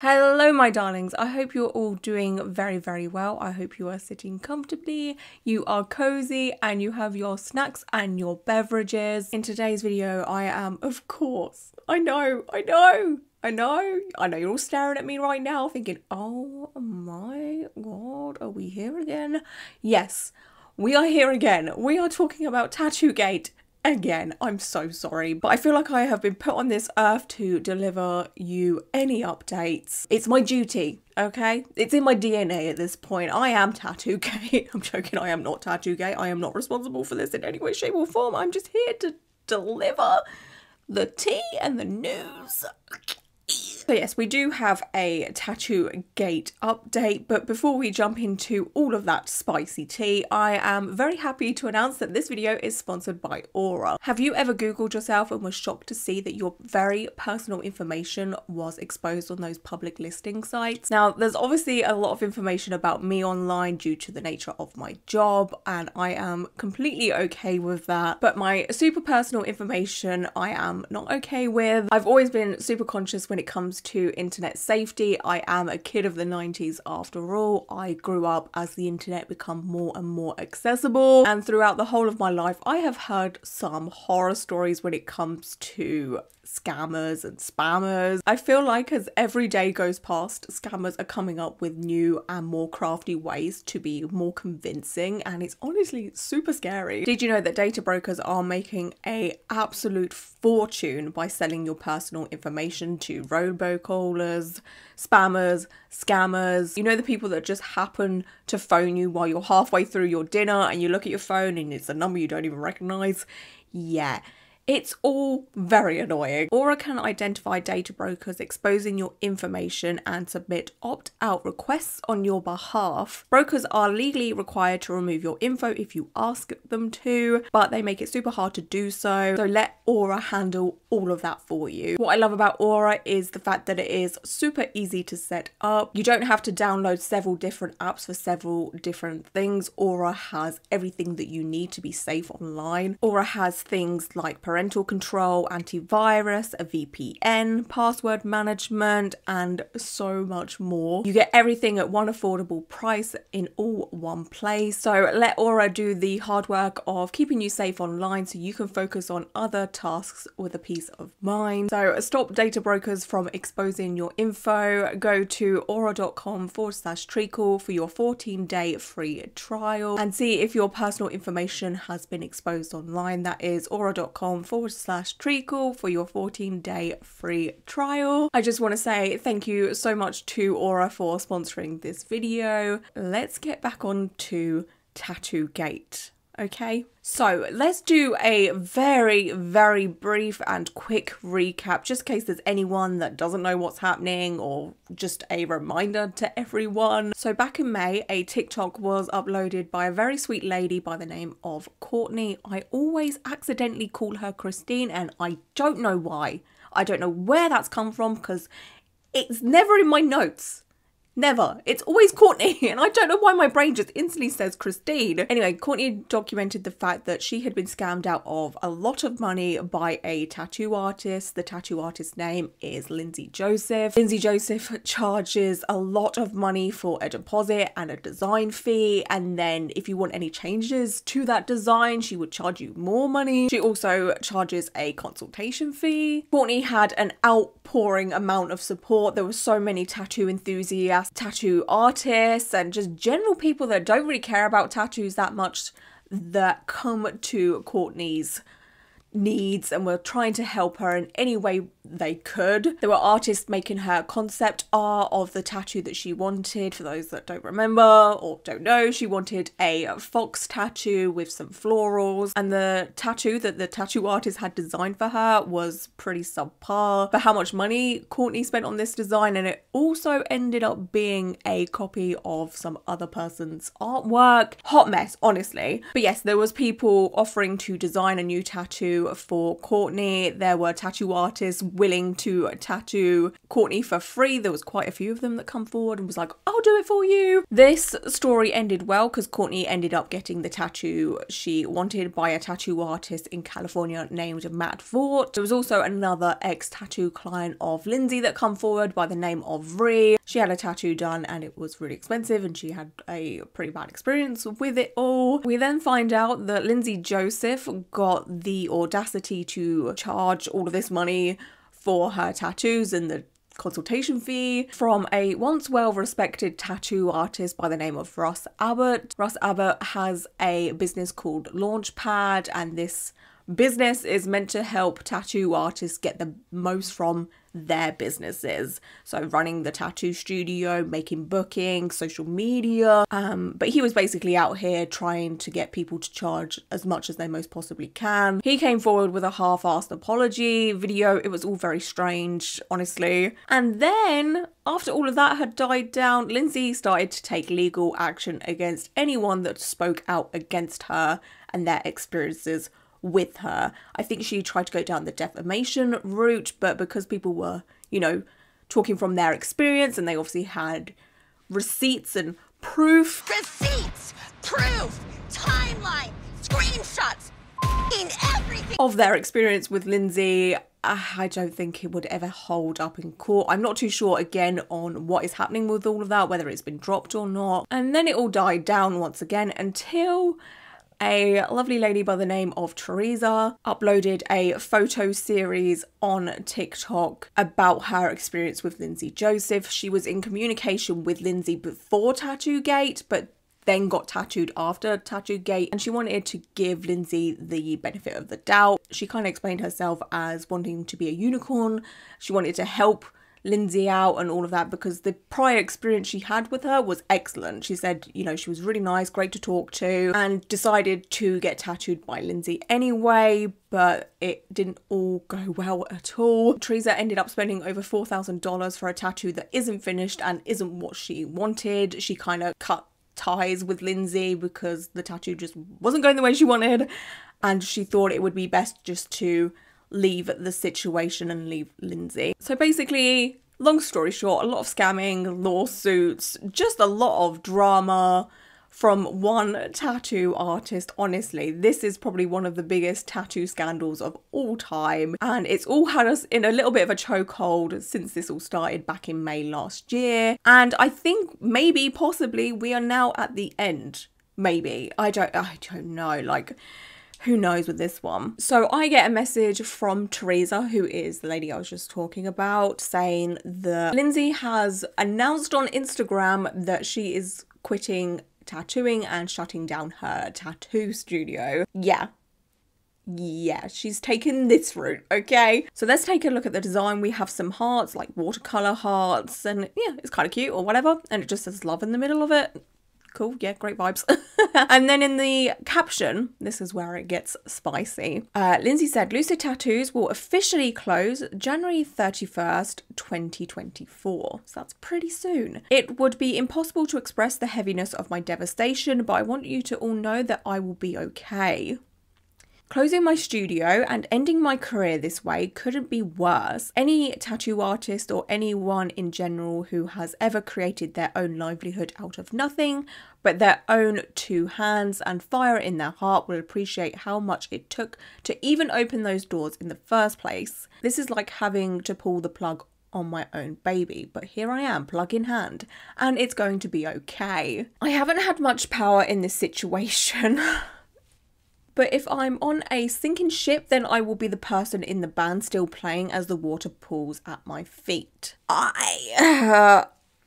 Hello, my darlings. I hope you're all doing very, very well. I hope you are sitting comfortably, you are cozy, and you have your snacks and your beverages. In today's video, I am, of course, I know, I know, I know, I know you're all staring at me right now thinking, oh my god, are we here again? Yes, we are here again. We are talking about Tattoo Gate again. I'm so sorry, but I feel like I have been put on this earth to deliver you any updates. It's my duty, okay? It's in my DNA at this point. I am Tattoo Gate. I'm joking, I am not Tattoo Gate. I am not responsible for this in any way, shape, or form. I'm just here to deliver the tea and the news. So yes, we do have a Tattoo Gate update, but before we jump into all of that spicy tea, I am very happy to announce that this video is sponsored by Aura. Have you ever googled yourself and was shocked to see that your very personal information was exposed on those public listing sites? Now, there's obviously a lot of information about me online due to the nature of my job, and I am completely okay with that, but my super personal information I am not okay with. I've always been super conscious when it comes to internet safety, I am a kid of the 90s after all. I grew up as the internet become more and more accessible and throughout the whole of my life I have heard some horror stories when it comes to scammers and spammers. I feel like as every day goes past, scammers are coming up with new and more crafty ways to be more convincing and it's honestly super scary. Did you know that data brokers are making a absolute fortune by selling your personal information to robocallers, spammers, scammers. You know the people that just happen to phone you while you're halfway through your dinner and you look at your phone and it's a number you don't even recognize? Yeah, it's all very annoying. Aura can identify data brokers exposing your information and submit opt out requests on your behalf. Brokers are legally required to remove your info if you ask them to, but they make it super hard to do so. So let Aura handle all of that for you. What I love about Aura is the fact that it is super easy to set up. You don't have to download several different apps for several different things. Aura has everything that you need to be safe online. Aura has things like control, antivirus, a VPN, password management, and so much more. You get everything at one affordable price in all one place. So let Aura do the hard work of keeping you safe online so you can focus on other tasks with a peace of mind. So stop data brokers from exposing your info. Go to aura.com forward slash treacle for your 14 day free trial and see if your personal information has been exposed online. That is aura.com forward slash treacle for your 14 day free trial. I just want to say thank you so much to Aura for sponsoring this video. Let's get back on to Tattoo Gate okay? So let's do a very, very brief and quick recap, just in case there's anyone that doesn't know what's happening or just a reminder to everyone. So back in May, a TikTok was uploaded by a very sweet lady by the name of Courtney. I always accidentally call her Christine and I don't know why. I don't know where that's come from because it's never in my notes. Never. It's always Courtney, and I don't know why my brain just instantly says Christine. Anyway, Courtney documented the fact that she had been scammed out of a lot of money by a tattoo artist. The tattoo artist's name is Lindsay Joseph. Lindsay Joseph charges a lot of money for a deposit and a design fee, and then if you want any changes to that design, she would charge you more money. She also charges a consultation fee. Courtney had an outpouring amount of support. There were so many tattoo enthusiasts tattoo artists and just general people that don't really care about tattoos that much that come to Courtney's needs and were trying to help her in any way they could. There were artists making her concept art of the tattoo that she wanted. For those that don't remember or don't know, she wanted a fox tattoo with some florals, and the tattoo that the tattoo artist had designed for her was pretty subpar for how much money Courtney spent on this design, and it also ended up being a copy of some other person's artwork. Hot mess, honestly. But yes, there was people offering to design a new tattoo for Courtney. There were tattoo artists willing to tattoo Courtney for free. There was quite a few of them that come forward and was like, I'll do it for you. This story ended well because Courtney ended up getting the tattoo she wanted by a tattoo artist in California named Matt Vaught. There was also another ex-tattoo client of Lindsay that come forward by the name of Ree. She had a tattoo done and it was really expensive and she had a pretty bad experience with it all. We then find out that Lindsay Joseph got the audacity to charge all of this money for her tattoos and the consultation fee from a once well respected tattoo artist by the name of Ross Abbott. Ross Abbott has a business called Launchpad, and this business is meant to help tattoo artists get the most from their businesses. So running the tattoo studio, making bookings, social media. Um, but he was basically out here trying to get people to charge as much as they most possibly can. He came forward with a half-assed apology video. It was all very strange, honestly. And then after all of that had died down, Lindsay started to take legal action against anyone that spoke out against her and their experiences with her. I think she tried to go down the defamation route, but because people were, you know, talking from their experience and they obviously had receipts and proof. Receipts, proof, timeline, screenshots, in everything. Of their experience with Lindsay, I don't think it would ever hold up in court. I'm not too sure again on what is happening with all of that, whether it's been dropped or not. And then it all died down once again until a lovely lady by the name of Teresa uploaded a photo series on TikTok about her experience with Lindsay Joseph. She was in communication with Lindsay before Tattoo Gate, but then got tattooed after Tattoo Gate, and she wanted to give Lindsay the benefit of the doubt. She kind of explained herself as wanting to be a unicorn. She wanted to help Lindsay out and all of that because the prior experience she had with her was excellent. She said, you know, she was really nice, great to talk to, and decided to get tattooed by Lindsay anyway, but it didn't all go well at all. Teresa ended up spending over $4,000 for a tattoo that isn't finished and isn't what she wanted. She kind of cut ties with Lindsay because the tattoo just wasn't going the way she wanted, and she thought it would be best just to leave the situation and leave Lindsay. So basically, long story short, a lot of scamming, lawsuits, just a lot of drama from one tattoo artist. Honestly, this is probably one of the biggest tattoo scandals of all time, and it's all had us in a little bit of a chokehold since this all started back in May last year. And I think maybe, possibly, we are now at the end. Maybe I don't. I don't know. Like who knows with this one. So I get a message from Teresa, who is the lady I was just talking about, saying that Lindsay has announced on Instagram that she is quitting tattooing and shutting down her tattoo studio. Yeah, yeah, she's taken this route, okay? So let's take a look at the design. We have some hearts, like watercolor hearts, and yeah, it's kind of cute or whatever. And it just says love in the middle of it cool, yeah, great vibes. and then in the caption, this is where it gets spicy. Uh, Lindsay said, Lucid Tattoos will officially close January 31st, 2024. So that's pretty soon. It would be impossible to express the heaviness of my devastation, but I want you to all know that I will be okay. Closing my studio and ending my career this way couldn't be worse. Any tattoo artist or anyone in general who has ever created their own livelihood out of nothing but their own two hands and fire in their heart will appreciate how much it took to even open those doors in the first place. This is like having to pull the plug on my own baby, but here I am, plug in hand, and it's going to be okay. I haven't had much power in this situation. But if I'm on a sinking ship, then I will be the person in the band still playing as the water pools at my feet. I.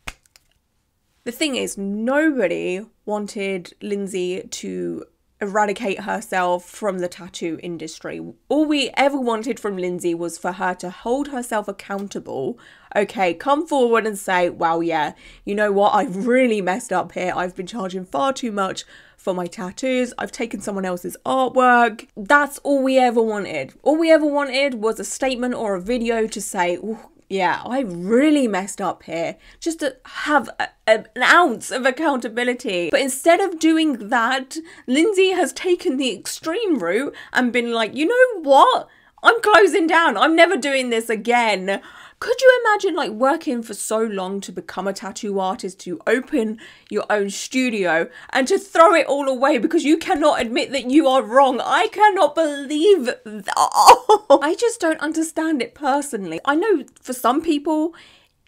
Uh, the thing is, nobody wanted Lindsay to eradicate herself from the tattoo industry. All we ever wanted from Lindsay was for her to hold herself accountable. Okay, come forward and say, well, yeah, you know what? I've really messed up here. I've been charging far too much for my tattoos. I've taken someone else's artwork. That's all we ever wanted. All we ever wanted was a statement or a video to say, yeah, I really messed up here. Just to have a, a, an ounce of accountability. But instead of doing that, Lindsay has taken the extreme route and been like, you know what? I'm closing down. I'm never doing this again. Could you imagine like working for so long to become a tattoo artist, to open your own studio and to throw it all away because you cannot admit that you are wrong? I cannot believe that. I just don't understand it personally. I know for some people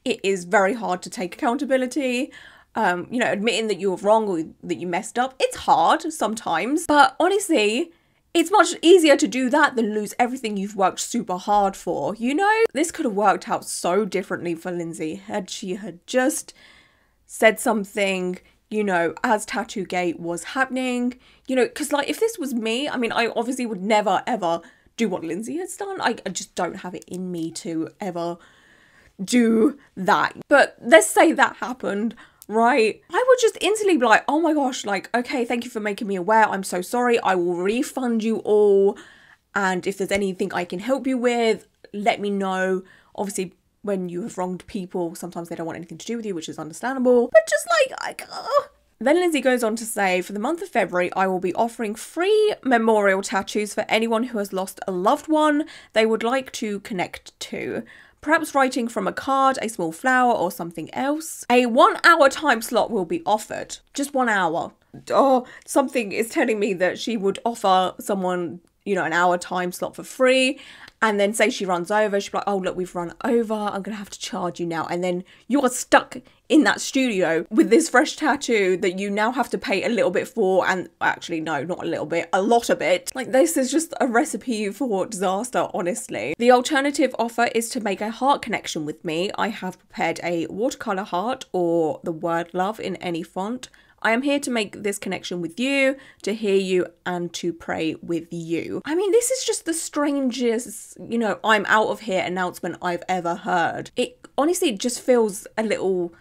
it is very hard to take accountability. Um, you know, admitting that you're wrong or that you messed up, it's hard sometimes. But honestly, it's much easier to do that than lose everything you've worked super hard for, you know? This could have worked out so differently for Lindsay had she had just said something, you know, as Tattoo Gate was happening, you know, because like if this was me, I mean, I obviously would never ever do what Lindsay has done. I, I just don't have it in me to ever do that. But let's say that happened right? I would just instantly be like, oh my gosh, like, okay, thank you for making me aware. I'm so sorry. I will refund you all. And if there's anything I can help you with, let me know. Obviously, when you have wronged people, sometimes they don't want anything to do with you, which is understandable. But just like, like, uh. Then Lindsay goes on to say, for the month of February, I will be offering free memorial tattoos for anyone who has lost a loved one they would like to connect to perhaps writing from a card, a small flower, or something else. A one hour time slot will be offered. Just one hour. Oh, something is telling me that she would offer someone, you know, an hour time slot for free and then say she runs over, she'd be like, oh, look, we've run over, I'm gonna have to charge you now. And then you're stuck in that studio with this fresh tattoo that you now have to pay a little bit for, and actually, no, not a little bit, a lot of it. Like, this is just a recipe for disaster, honestly. The alternative offer is to make a heart connection with me. I have prepared a watercolor heart or the word love in any font. I am here to make this connection with you, to hear you, and to pray with you. I mean, this is just the strangest, you know, I'm out of here announcement I've ever heard. It honestly just feels a little.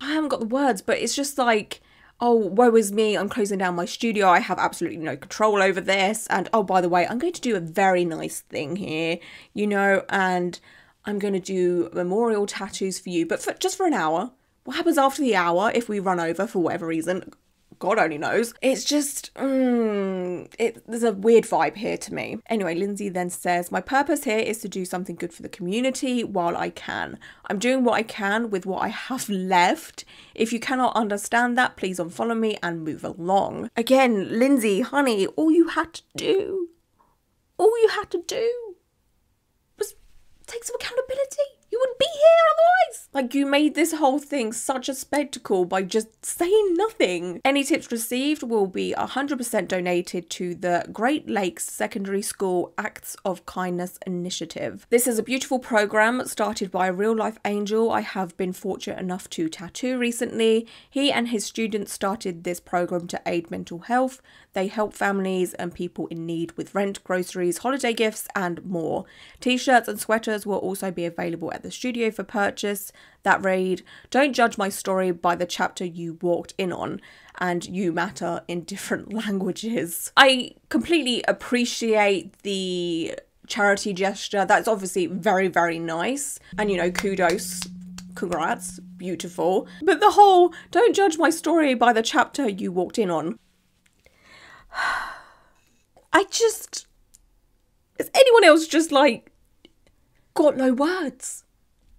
I haven't got the words, but it's just like oh, woe is me, I'm closing down my studio, I have absolutely no control over this. And oh, by the way, I'm going to do a very nice thing here, you know, and I'm going to do memorial tattoos for you, but for, just for an hour. What happens after the hour if we run over for whatever reason? God only knows. It's just, mm, it, there's a weird vibe here to me. Anyway, Lindsay then says, My purpose here is to do something good for the community while I can. I'm doing what I can with what I have left. If you cannot understand that, please unfollow me and move along. Again, Lindsay, honey, all you had to do, all you had to do was take some accountability. You wouldn't be here otherwise. Like, you made this whole thing such a spectacle by just saying nothing. Any tips received will be 100% donated to the Great Lakes Secondary School Acts of Kindness Initiative. This is a beautiful program started by a real life angel I have been fortunate enough to tattoo recently. He and his students started this program to aid mental health. They help families and people in need with rent, groceries, holiday gifts, and more. T shirts and sweaters will also be available at the studio for purchase. That read, Don't judge my story by the chapter you walked in on, and you matter in different languages. I completely appreciate the charity gesture. That's obviously very, very nice. And, you know, kudos congrats, beautiful. But the whole don't judge my story by the chapter you walked in on. I just. Is anyone else just like. got no words?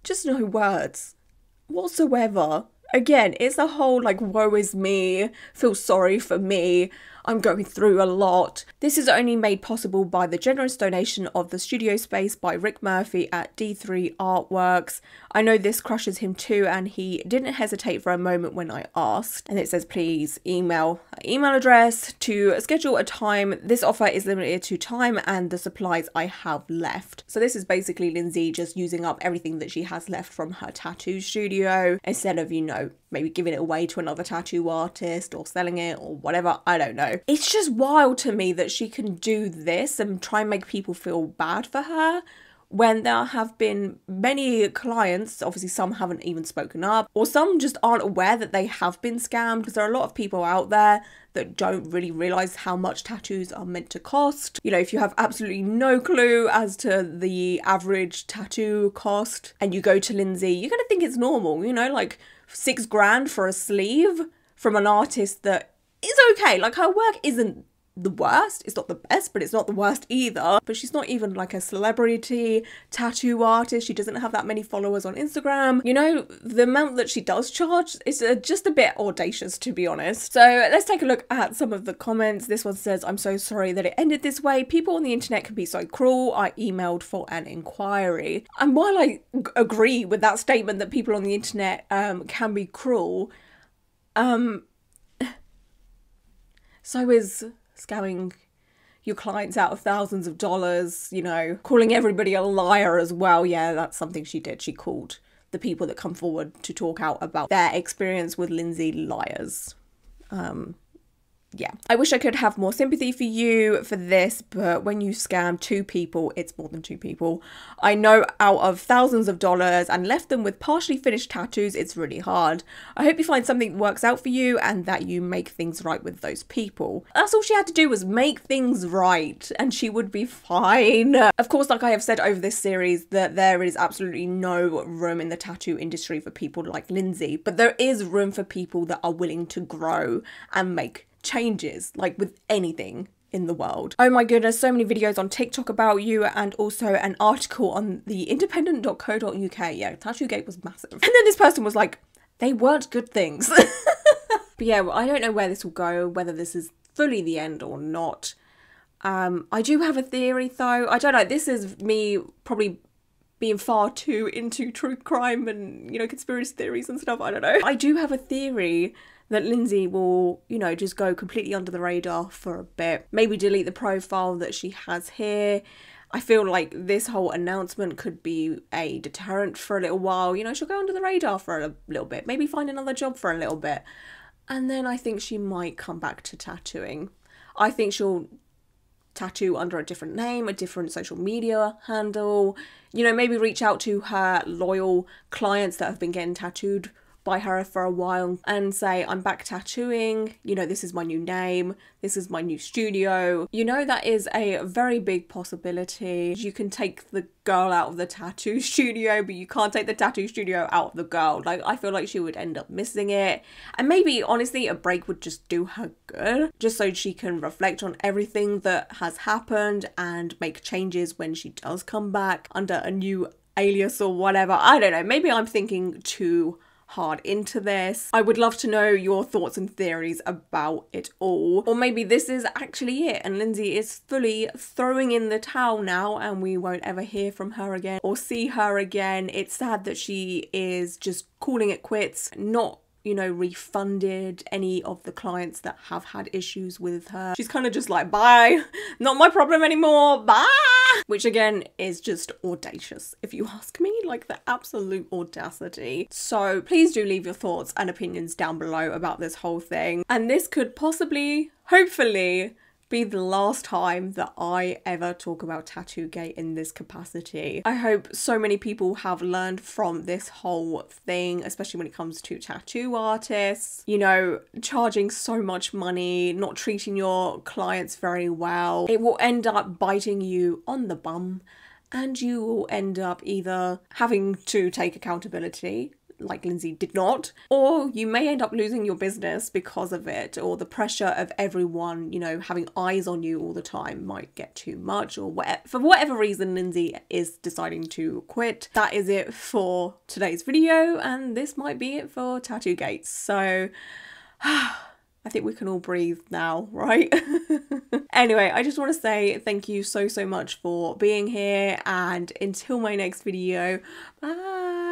Just no words whatsoever. Again, it's a whole like, woe is me, feel sorry for me. I'm going through a lot. This is only made possible by the generous donation of the studio space by Rick Murphy at D3 Artworks. I know this crushes him too, and he didn't hesitate for a moment when I asked. And it says, please email email address to schedule a time. This offer is limited to time and the supplies I have left. So this is basically Lindsay just using up everything that she has left from her tattoo studio instead of, you know, maybe giving it away to another tattoo artist or selling it or whatever. I don't know. It's just wild to me that she can do this and try and make people feel bad for her when there have been many clients, obviously some haven't even spoken up, or some just aren't aware that they have been scammed because there are a lot of people out there that don't really realize how much tattoos are meant to cost. You know, if you have absolutely no clue as to the average tattoo cost and you go to Lindsay, you're going to think it's normal, you know, like six grand for a sleeve from an artist that is okay. Like her work isn't the worst. It's not the best, but it's not the worst either. But she's not even like a celebrity tattoo artist. She doesn't have that many followers on Instagram. You know, the amount that she does charge is uh, just a bit audacious, to be honest. So let's take a look at some of the comments. This one says, I'm so sorry that it ended this way. People on the internet can be so cruel. I emailed for an inquiry. And while I agree with that statement that people on the internet um, can be cruel, um, so is scamming your clients out of thousands of dollars, you know, calling everybody a liar as well. Yeah, that's something she did. She called the people that come forward to talk out about their experience with Lindsay liars. Um, yeah, I wish I could have more sympathy for you for this, but when you scam two people, it's more than two people. I know out of thousands of dollars and left them with partially finished tattoos, it's really hard. I hope you find something that works out for you and that you make things right with those people. That's all she had to do was make things right and she would be fine. Of course, like I have said over this series, that there is absolutely no room in the tattoo industry for people like Lindsay, but there is room for people that are willing to grow and make changes, like with anything in the world. Oh my goodness, so many videos on TikTok about you and also an article on the independent.co.uk. Yeah, Tattoo Gate was massive. And then this person was like, they weren't good things. but yeah, well, I don't know where this will go, whether this is fully the end or not. Um, I do have a theory though. I don't know, this is me probably being far too into true crime and, you know, conspiracy theories and stuff. I don't know. I do have a theory that Lindsay will, you know, just go completely under the radar for a bit. Maybe delete the profile that she has here. I feel like this whole announcement could be a deterrent for a little while. You know, she'll go under the radar for a little bit, maybe find another job for a little bit. And then I think she might come back to tattooing. I think she'll tattoo under a different name, a different social media handle. You know, maybe reach out to her loyal clients that have been getting tattooed by her for a while and say, I'm back tattooing, you know, this is my new name, this is my new studio. You know, that is a very big possibility. You can take the girl out of the tattoo studio, but you can't take the tattoo studio out of the girl. Like, I feel like she would end up missing it. And maybe, honestly, a break would just do her good, just so she can reflect on everything that has happened and make changes when she does come back under a new alias or whatever. I don't know. Maybe I'm thinking too hard into this. I would love to know your thoughts and theories about it all. Or maybe this is actually it and Lindsay is fully throwing in the towel now and we won't ever hear from her again or see her again. It's sad that she is just calling it quits, not you know, refunded any of the clients that have had issues with her. She's kind of just like, bye, not my problem anymore, bye. Which again is just audacious, if you ask me, like the absolute audacity. So please do leave your thoughts and opinions down below about this whole thing. And this could possibly, hopefully, be the last time that I ever talk about Tattoo Gate in this capacity. I hope so many people have learned from this whole thing, especially when it comes to tattoo artists. You know, charging so much money, not treating your clients very well. It will end up biting you on the bum and you will end up either having to take accountability like Lindsay did not, or you may end up losing your business because of it, or the pressure of everyone, you know, having eyes on you all the time might get too much, or whatever, for whatever reason Lindsay is deciding to quit. That is it for today's video, and this might be it for Tattoo Gates. So, I think we can all breathe now, right? anyway, I just want to say thank you so, so much for being here, and until my next video, bye!